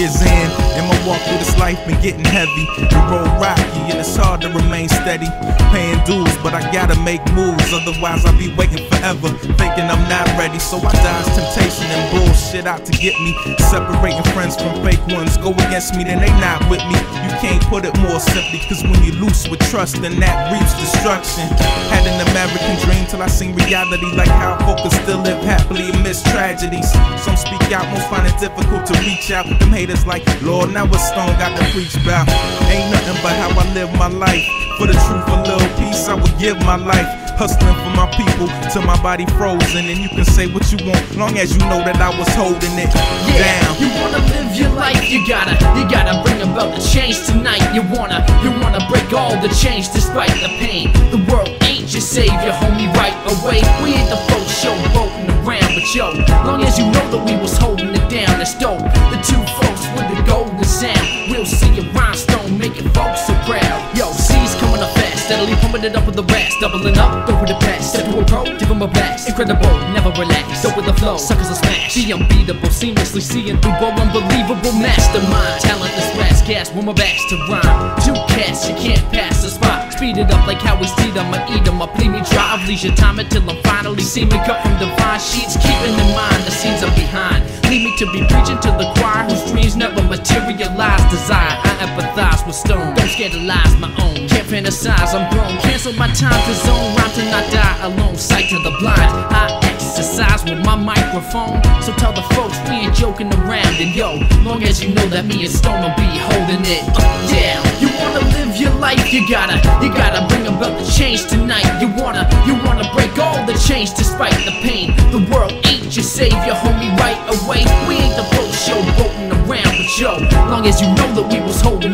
years in, and my been getting heavy. The road rocky and it's hard to remain steady. Paying dues, but I gotta make moves, otherwise I'll be waiting forever. Thinking I'm not ready, so I dodge temptation and bullshit out to get me. Separating friends from fake ones. Go against me, then they not with me. You can't put it more simply, cause when you loose with trust, then that reaps destruction. Had an American dream till I seen reality, like how folk still live happily amidst tragedies. Some speak out, most find it difficult to reach out. Them haters like, Lord, now what stone got to preach about? Ain't nothing but how I live my life. For the truth, a little peace, I would give my life. Hustling for my people till my body frozen. And you can say what you want, long as you know that I was holding it Yeah, down. you wanna live your life, you gotta, you gotta bring about the change tonight. You wanna, you wanna break all the change despite the pain. The world ain't your savior, homie, right away. We ain't the folks show boating around, but yo, long as you know that we steadily pumping it up with the rest, doubling up, throw it a pass, step to a pro, give 'em a blast. Incredible, never relax, dope with the flow, suckers are smash. The unbeatable, seamlessly seeing through all unbelievable mastermind. Talentless blast gas, with my backs to rhyme. Two cats, you can't pass the spot. Speed it up like how we see them, I eat them up, leave me dry. I've leisure time until I'm finally seeming cut from divine sheets. Keeping in mind the scenes I'm behind. Lead me to be preaching to the choir whose dreams never materialize. Desire, I empathize with stone. Don't scandalize my own. Can't I'm grown. Cancel my time to zone. Rhyme to not die alone. Sight to the blind. I exercise with my microphone. So tell the folks we ain't joking around. And yo, long as you know that me and Stone will be holding it down. You wanna live your life, you gotta, you gotta bring about the change tonight. You wanna, you wanna break all the chains despite the pain. The world ain't your savior, homie, right away. We ain't the boat show boating around, but yo, long as you know that we was holding